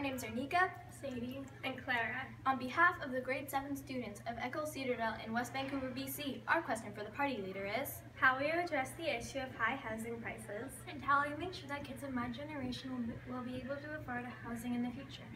Our names are Nika, Sadie, and Clara. On behalf of the grade 7 students of École Cedardale in West Vancouver, BC, our question for the party leader is How will you address the issue of high housing prices? And how will you make sure that kids of my generation will be, able to afford housing in the future?